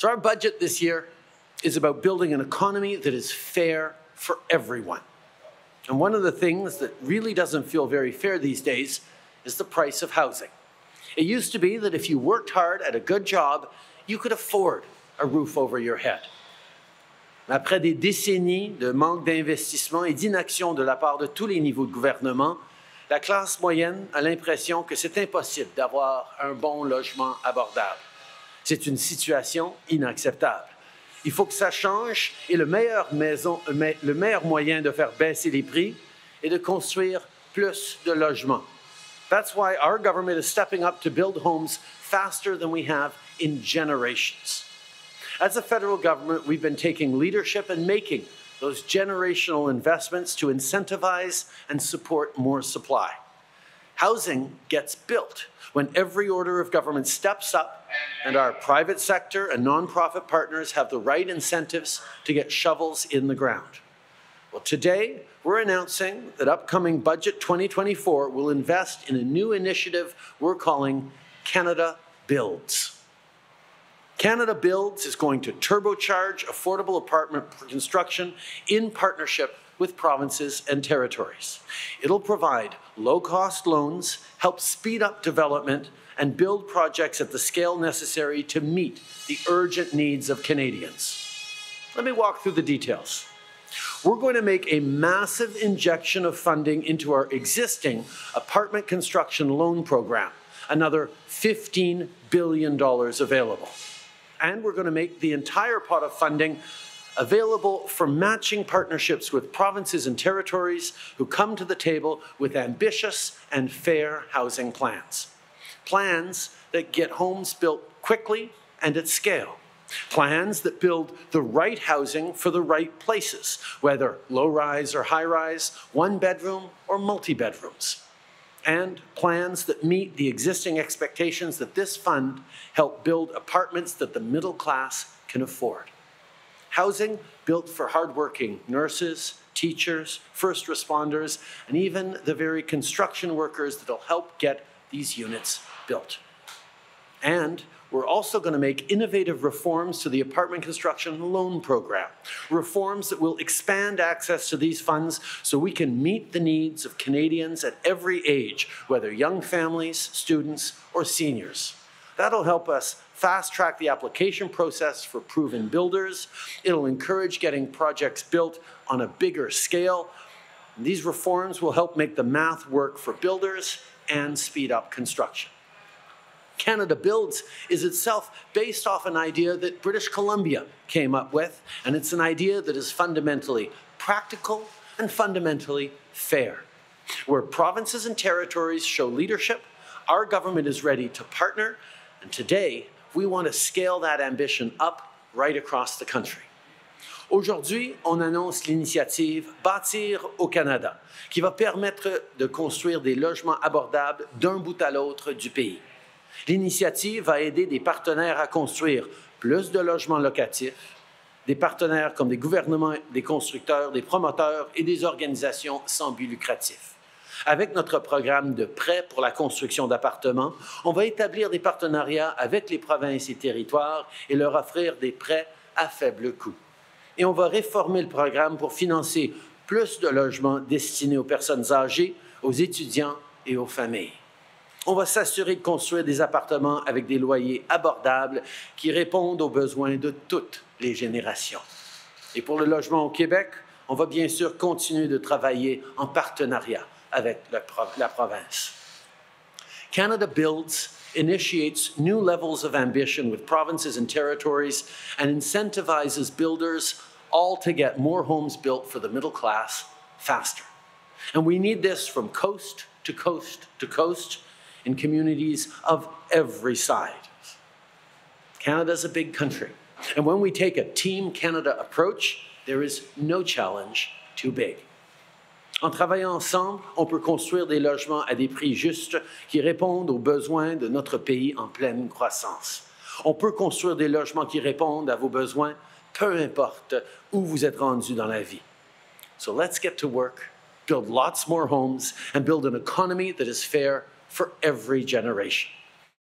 So our budget this year is about building an economy that is fair for everyone. And one of the things that really doesn't feel very fair these days is the price of housing. It used to be that if you worked hard at a good job, you could afford a roof over your head. Après des décennies de manque d'investissement et d'inaction de la part de tous les niveaux de gouvernement, la classe moyenne a l'impression que c'est impossible d'avoir un bon logement abordable. C'est une situation inacceptable. Il faut que ça change et le meilleur, maison, le meilleur moyen de faire baisser les prix est de construire plus de logements. That's why our government is stepping up to build homes faster than we have in generations. As a federal government, we've been taking leadership and making those generational investments to incentivize and support more supply. Housing gets built when every order of government steps up and our private sector and nonprofit partners have the right incentives to get shovels in the ground. Well, today we're announcing that upcoming Budget 2024 will invest in a new initiative we're calling Canada Builds. Canada Builds is going to turbocharge affordable apartment construction in partnership with provinces and territories. It'll provide low-cost loans, help speed up development, and build projects at the scale necessary to meet the urgent needs of Canadians. Let me walk through the details. We're going to make a massive injection of funding into our existing apartment construction loan program, another $15 billion available and we're going to make the entire pot of funding available for matching partnerships with provinces and territories who come to the table with ambitious and fair housing plans. Plans that get homes built quickly and at scale. Plans that build the right housing for the right places, whether low rise or high rise, one bedroom or multi bedrooms and plans that meet the existing expectations that this fund help build apartments that the middle class can afford. Housing built for hardworking nurses, teachers, first responders, and even the very construction workers that'll help get these units built. And we're also going to make innovative reforms to the apartment construction loan program, reforms that will expand access to these funds so we can meet the needs of Canadians at every age, whether young families, students, or seniors. That'll help us fast track the application process for proven builders. It'll encourage getting projects built on a bigger scale. These reforms will help make the math work for builders and speed up construction. Canada Builds is itself based off an idea that British Columbia came up with, and it's an idea that is fundamentally practical and fundamentally fair. Where provinces and territories show leadership, our government is ready to partner, and today we want to scale that ambition up right across the country. Aujourd'hui, on annonce l'initiative Bâtir au Canada, qui va permettre de construire des logements abordables d'un bout à l'autre du pays. L'initiative va aider des partenaires à construire plus de logements locatifs, des partenaires comme des gouvernements, des constructeurs, des promoteurs et des organisations sans but lucratif. Avec notre programme de prêts pour la construction d'appartements, on va établir des partenariats avec les provinces et territoires et leur offrir des prêts à faible coût. Et on va réformer le programme pour financer plus de logements destinés aux personnes âgées, aux étudiants et aux familles. On va s'assurer de construire des appartements avec des loyers abordables qui répondent aux besoins de toutes les générations. Et pour le logement au Québec, on va bien sûr continuer de travailler en partenariat avec la, province. Canada Builds initiates new levels of ambition with provinces and territories and incentivizes builders all to get more homes built for the middle class faster. And we need this from coast to coast to coast in communities of every side. Canada's a big country. And when we take a Team Canada approach, there is no challenge too big. En travaillant ensemble, on peut construire des logements à des prix justes qui répondent aux besoins de notre pays en pleine croissance. On peut construire des logements qui répondent à vos besoins, peu importe où vous êtes rendu dans la vie. So let's get to work, build lots more homes, and build an economy that is fair for every generation.